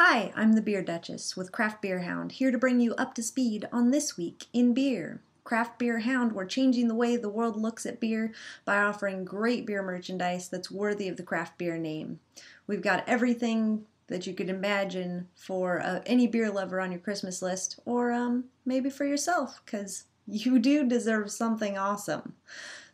Hi, I'm the Beer Duchess with Craft Beer Hound, here to bring you up to speed on this week in beer. Craft Beer Hound, we're changing the way the world looks at beer by offering great beer merchandise that's worthy of the craft beer name. We've got everything that you could imagine for uh, any beer lover on your Christmas list, or um, maybe for yourself, because you do deserve something awesome.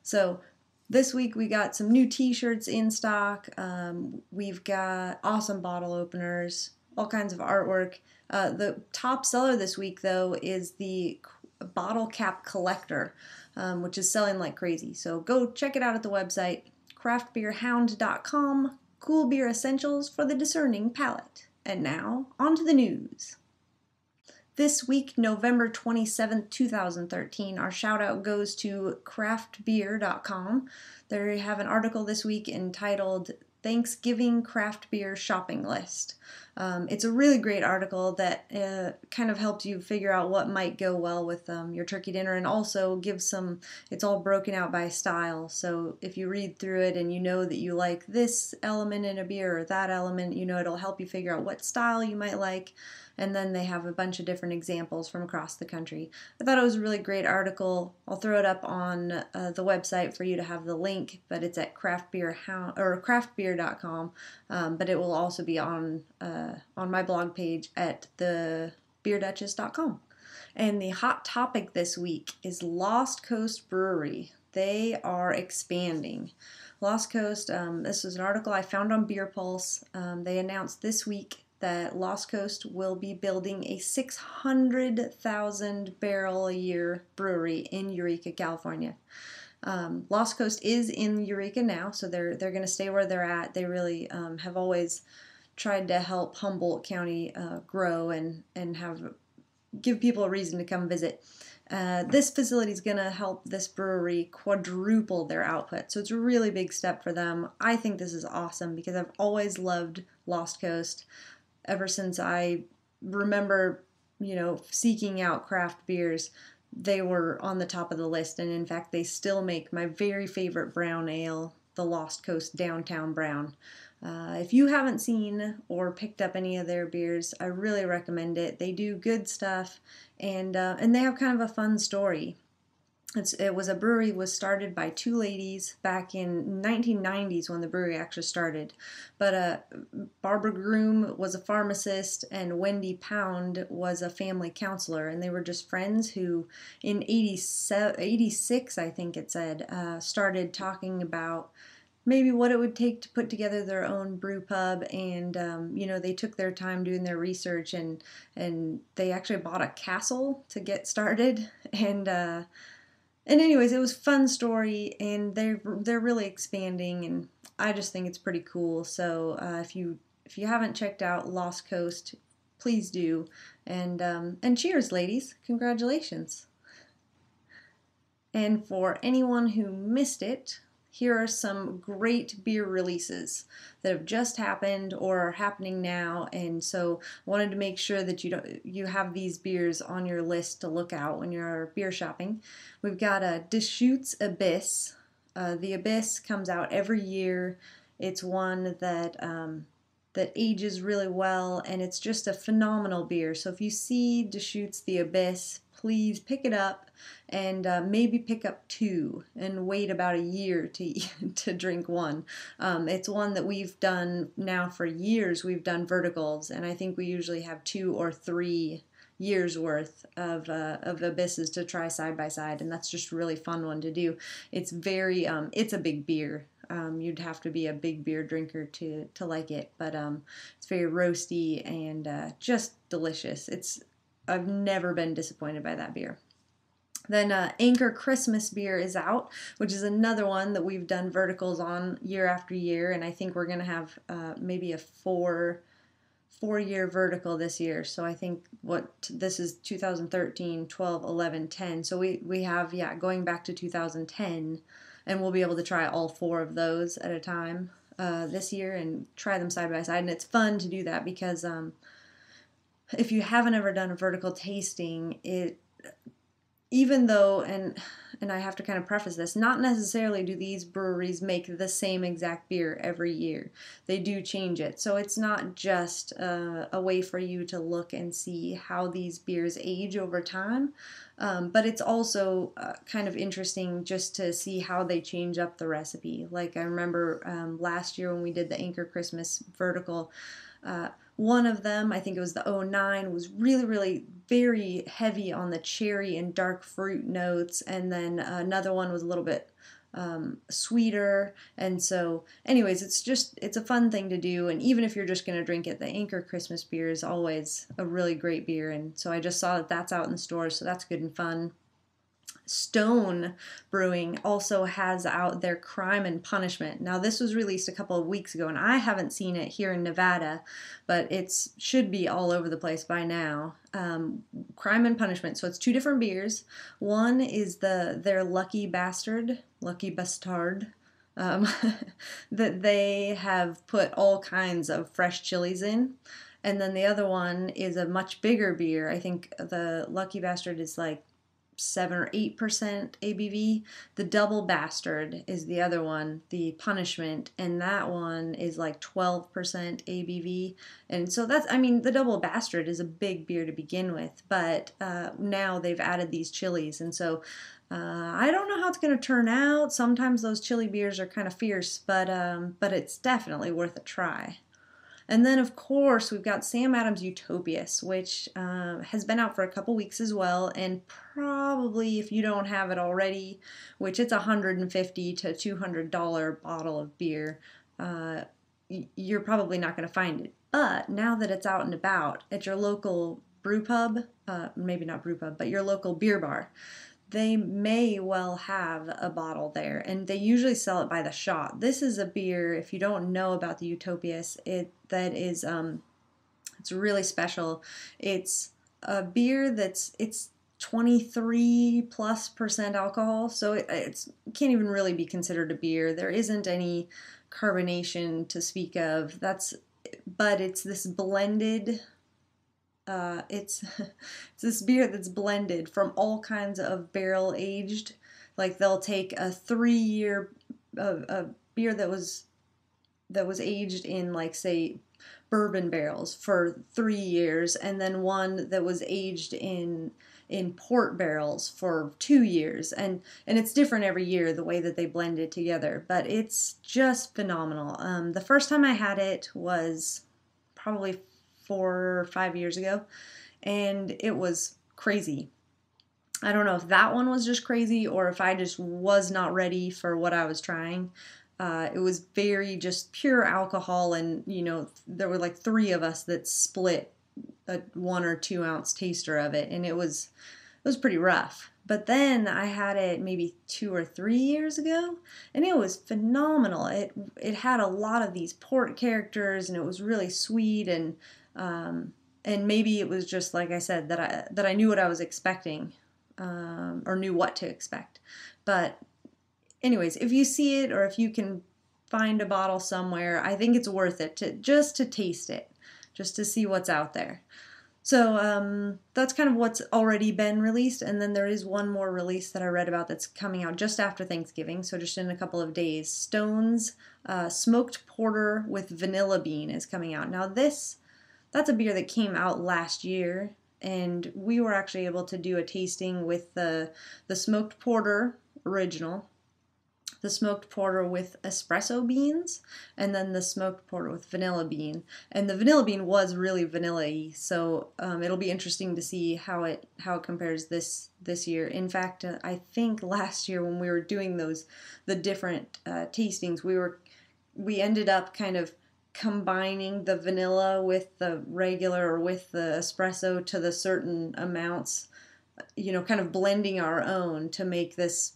So, this week we got some new t-shirts in stock um, we've got awesome bottle openers all kinds of artwork. Uh, the top seller this week though is the bottle cap collector um, which is selling like crazy. So go check it out at the website craftbeerhound.com cool beer essentials for the discerning palate. And now on to the news. This week, November 27th, 2013, our shout out goes to craftbeer.com. They have an article this week entitled Thanksgiving Craft Beer Shopping List. Um, it's a really great article that uh, kind of helps you figure out what might go well with um, your turkey dinner and also gives some, it's all broken out by style. So if you read through it and you know that you like this element in a beer or that element, you know it'll help you figure out what style you might like and then they have a bunch of different examples from across the country. I thought it was a really great article. I'll throw it up on uh, the website for you to have the link, but it's at craftbeer or craftbeer.com. Um, but it will also be on uh, on my blog page at thebeerduchess.com. And the hot topic this week is Lost Coast Brewery. They are expanding. Lost Coast, um, this was an article I found on Beer Pulse. Um, they announced this week that Lost Coast will be building a 600,000 barrel a year brewery in Eureka, California. Um, Lost Coast is in Eureka now, so they're they're going to stay where they're at. They really um, have always tried to help Humboldt County uh, grow and and have give people a reason to come visit. Uh, this facility is going to help this brewery quadruple their output. So it's a really big step for them. I think this is awesome because I've always loved Lost Coast ever since I remember, you know, seeking out craft beers, they were on the top of the list. And in fact, they still make my very favorite brown ale, the Lost Coast Downtown Brown. Uh, if you haven't seen or picked up any of their beers, I really recommend it. They do good stuff, and uh, and they have kind of a fun story. It's, it was a brewery was started by two ladies back in 1990s when the brewery actually started. But uh, Barbara Groom was a pharmacist and Wendy Pound was a family counselor, and they were just friends who, in 86, I think it said, uh, started talking about maybe what it would take to put together their own brew pub and um, you know they took their time doing their research and and they actually bought a castle to get started and uh, and anyways, it was fun story, and they're they're really expanding, and I just think it's pretty cool. So uh, if you if you haven't checked out Lost Coast, please do, and um, and cheers, ladies! Congratulations. And for anyone who missed it, here are some great beer releases that have just happened or are happening now. And so wanted to make sure that you don't you have these beers on your list to look out when you're beer shopping. We've got a deschutes abyss. Uh, the abyss comes out every year. It's one that um, that ages really well and it's just a phenomenal beer. So if you see deschutes the abyss please pick it up and uh, maybe pick up two and wait about a year to to drink one. Um, it's one that we've done now for years. We've done verticals, and I think we usually have two or three years worth of uh, of abysses to try side by side, and that's just really fun one to do. It's very um, it's a big beer. Um, you'd have to be a big beer drinker to to like it, but um, it's very roasty and uh, just delicious. It's I've never been disappointed by that beer. Then uh, Anchor Christmas beer is out, which is another one that we've done verticals on year after year, and I think we're gonna have uh, maybe a four four year vertical this year. So I think what this is 2013, 12, 11, 10. So we we have yeah going back to 2010, and we'll be able to try all four of those at a time uh, this year and try them side by side, and it's fun to do that because um, if you haven't ever done a vertical tasting, it even though and and I have to kind of preface this, not necessarily do these breweries make the same exact beer every year. They do change it. So it's not just a way for you to look and see how these beers age over time, um, but it's also uh, kind of interesting just to see how they change up the recipe. Like I remember um, last year when we did the Anchor Christmas vertical. Uh, one of them, I think it was the 09, was really, really very heavy on the cherry and dark fruit notes. And then another one was a little bit um, sweeter. And so, anyways, it's just, it's a fun thing to do. And even if you're just going to drink it, the Anchor Christmas beer is always a really great beer. And so I just saw that that's out in the stores. So that's good and fun. Stone Brewing also has out their Crime and Punishment. Now, this was released a couple of weeks ago, and I haven't seen it here in Nevada, but it should be all over the place by now. Um, Crime and Punishment. So it's two different beers. One is the their Lucky Bastard, Lucky Bastard. Um, that they have put all kinds of fresh chilies in. And then the other one is a much bigger beer. I think the Lucky Bastard is like seven or eight percent ABV. The double bastard is the other one, the punishment, and that one is like twelve percent ABV. And so that's, I mean, the double bastard is a big beer to begin with, but uh, now they've added these chilies, and so. Uh, I don't know how it's going to turn out. Sometimes those chili beers are kind of fierce, but um, but it's definitely worth a try. And then, of course, we've got Sam Adams Utopias, which uh, has been out for a couple weeks as well. And probably, if you don't have it already, which it's a 150 to $200 bottle of beer, uh, you're probably not going to find it. But now that it's out and about at your local brew pub, uh, maybe not brew pub, but your local beer bar, they may well have a bottle there and they usually sell it by the shot. This is a beer if you don't know about the utopias it that is um it's really special. It's a beer that's it's 23 plus percent alcohol so it it's, can't even really be considered a beer. There isn't any carbonation to speak of. That's but it's this blended uh, it's it's this beer that's blended from all kinds of barrel aged. Like they'll take a three year a, a beer that was that was aged in like say bourbon barrels for three years, and then one that was aged in in port barrels for two years and and it's different every year the way that they blend it together but it's just phenomenal um, the first time i had it was probably four or five years ago, and it was crazy. I don't know if that one was just crazy or if I just was not ready for what I was trying. Uh, it was very just pure alcohol, and you know, there were like three of us that split a one or two ounce taster of it, and it was it was pretty rough. But then I had it maybe two or three years ago, and it was phenomenal. It it had a lot of these port characters, and it was really sweet and um, and maybe it was just like I said that I that I knew what I was expecting um, or knew what to expect. But anyways, if you see it or if you can find a bottle somewhere, I think it's worth it to just to taste it, just to see what's out there. So um, that's kind of what's already been released, and then there is one more release that I read about that's coming out just after Thanksgiving, so just in a couple of days. Stone's uh, smoked porter with vanilla bean is coming out. Now this that's a beer that came out last year and we were actually able to do a tasting with the the smoked porter original the smoked porter with espresso beans and then the smoked porter with vanilla bean. And the vanilla bean was really vanilla-y so um, it'll be interesting to see how it how it compares this this year. In fact uh, i think last year when we were doing those the different uh, tastings we were we ended up kind of combining the vanilla with the regular or with the espresso to the certain amounts, you know, kind of blending our own to make this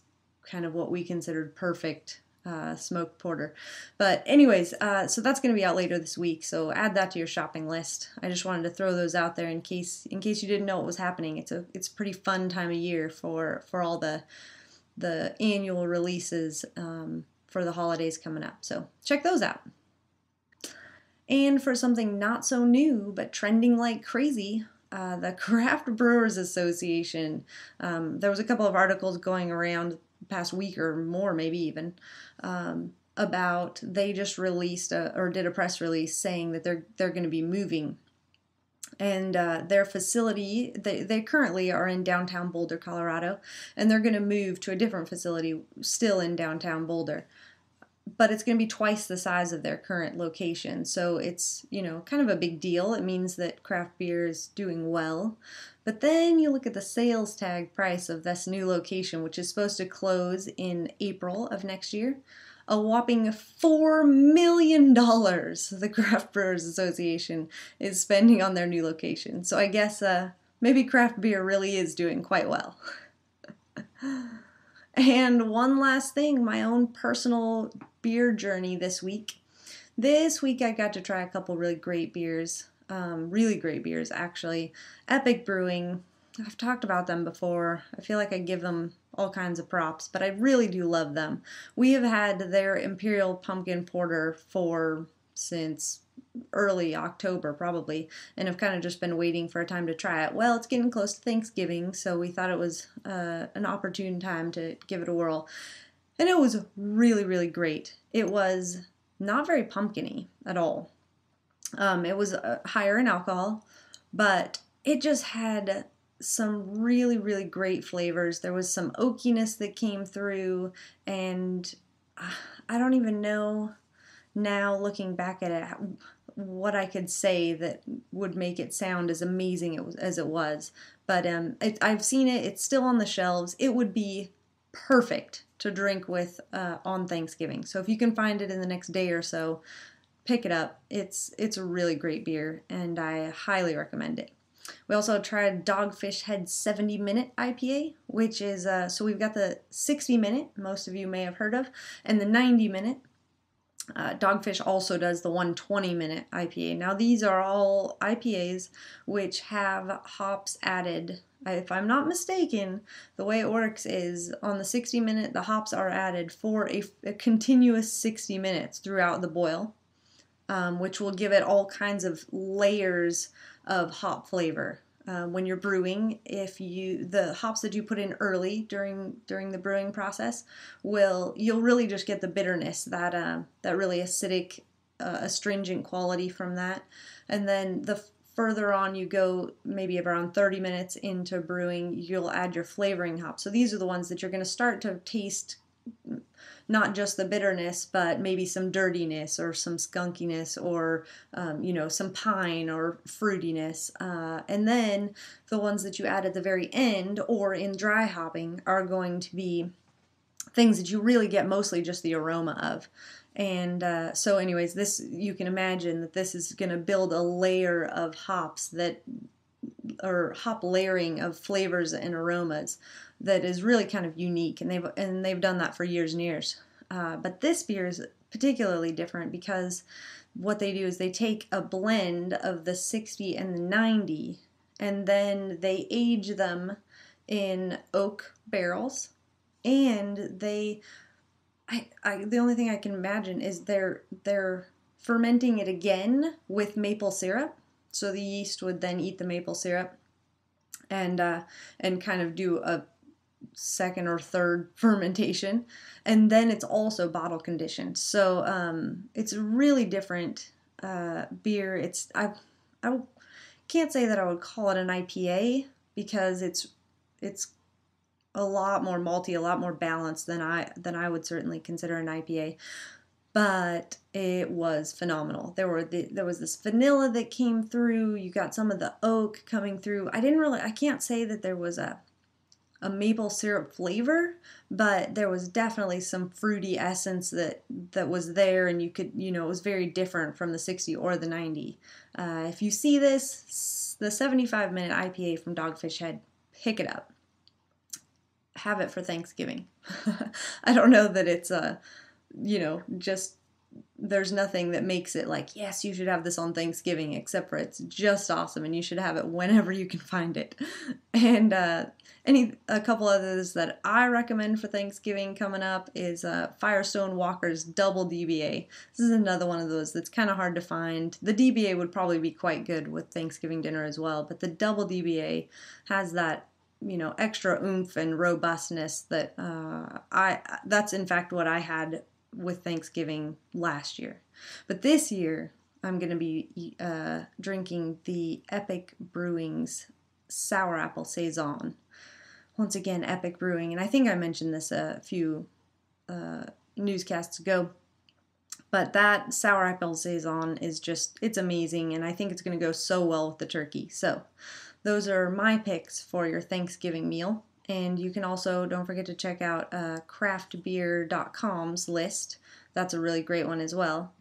kind of what we considered perfect uh, smoked porter. But anyways, uh, so that's going to be out later this week. So add that to your shopping list. I just wanted to throw those out there in case in case you didn't know what was happening. It's a it's a pretty fun time of year for for all the the annual releases um, for the holidays coming up. So check those out. And for something not so new but trending like crazy, uh, the Craft Brewers Association, um, there was a couple of articles going around the past week or more, maybe even, um, about they just released a, or did a press release saying that they're they're going to be moving. And uh, their facility they, they currently are in downtown boulder colorado and they're going to move to a different facility still in downtown boulder but it's going to be twice the size of their current location so it's you know kind of a big deal it means that craft beer is doing well but then you look at the sales tag price of this new location which is supposed to close in april of next year a whopping $4 million the Craft Brewers Association is spending on their new location. So I guess uh, maybe craft beer really is doing quite well. and one last thing my own personal beer journey this week. This week I got to try a couple really great beers. Um, really great beers, actually. Epic Brewing. I've talked about them before. I feel like I give them all kinds of props, but I really do love them. We have had their Imperial Pumpkin Porter for since early October probably, and have kind of just been waiting for a time to try it. Well, it's getting close to Thanksgiving, so we thought it was uh, an opportune time to give it a whirl. And it was really, really great. It was not very pumpkiny at all. Um, it was uh, higher in alcohol, but it just had some really, really great flavors. There was some oakiness that came through, and uh, I don't even know now looking back at it what I could say that would make it sound as amazing as it was. But um, it, I've seen it, it's still on the shelves. It would be perfect to drink with uh, on Thanksgiving. So if you can find it in the next day or so, pick it up. It's it's a really great beer, and I highly recommend it. We also tried Dogfish Head 70 minute IPA, which is uh, so we've got the 60 minute, most of you may have heard of, and the 90 minute. Uh, Dogfish also does the 120 minute IPA. Now, these are all IPAs which have hops added. If I'm not mistaken, the way it works is on the 60 minute, the hops are added for a, a continuous 60 minutes throughout the boil, um, which will give it all kinds of layers of hop flavor. Uh, when you're brewing, if you the hops that you put in early during during the brewing process will you'll really just get the bitterness that uh, that really acidic uh, astringent quality from that, and then the further on you go, maybe around 30 minutes into brewing, you'll add your flavoring hops. So these are the ones that you're going to start to taste not just the bitterness, but maybe some dirtiness or some skunkiness or, um, you know, some pine or fruitiness. Uh, and then the ones that you add at the very end or in dry hopping are going to be things that you really get mostly just the aroma of. And uh, so, anyways, this you can imagine that this is going to build a layer of hops that, or hop layering of flavors and aromas that is really kind of unique, and they've and they've done that for years and years. Uh, but this beer is particularly different because what they do is they take a blend of the 60 and the 90 and then they age them in oak barrels and they I, I the only thing I can imagine is they're they're fermenting it again with maple syrup so the yeast would then eat the maple syrup and uh, and kind of do a second or third fermentation. And then it's also bottle conditioned. So um, it's a really different uh, beer. It's I, I can't say that i would call it an ipa because it's it's a lot more malty a lot more balanced than i than i would certainly consider an ipa but it was phenomenal. There were the, there was this vanilla that came through. You got some of the oak coming through. I didn't really I can't say that there was a a maple syrup flavor, but there was definitely some fruity essence that that was there, and you could you know it was very different from the 60 or the 90. Uh, if you see this, the 75 minute IPA from Dogfish Head, pick it up. Have it for Thanksgiving. I don't know that it's a you know just there's nothing that makes it like, yes, you should have this on Thanksgiving, except for it's just awesome and you should have it whenever you can find it. And uh, any a couple others that I recommend for Thanksgiving coming up is uh, Firestone Walker's Double DBA. This is another one of those that's kind of hard to find. The DBA would probably be quite good with Thanksgiving dinner as well, but the Double DBA has that you know extra oomph and robustness that uh, I that's in fact what I had with Thanksgiving last year. But this year, I'm going to be uh, drinking the Epic Brewing's Sour Apple Saison. Once again, Epic Brewing, and I think I mentioned this a few uh, newscasts ago. But that sour apple saison is just, it's amazing, and I think it's going to go so well with the turkey. So, those are my picks for your Thanksgiving meal. And you can also, don't forget to check out uh, craftbeer.com's list. That's a really great one as well.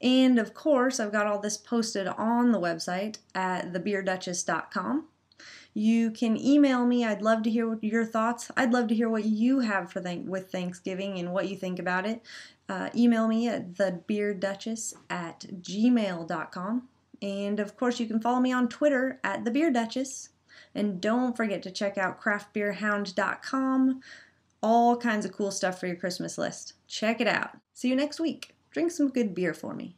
And of course, I've got all this posted on the website at thebeerduchess.com. You can email me. I'd love to hear your thoughts. I'd love to hear what you have for th- with Thanksgiving and what you think about it. Uh, email me at thebeerduchess at gmail.com. And of course, you can follow me on Twitter at thebeerduchess. And don't forget to check out craftbeerhound.com. All kinds of cool stuff for your Christmas list. Check it out. See you next week. Drink some good beer for me.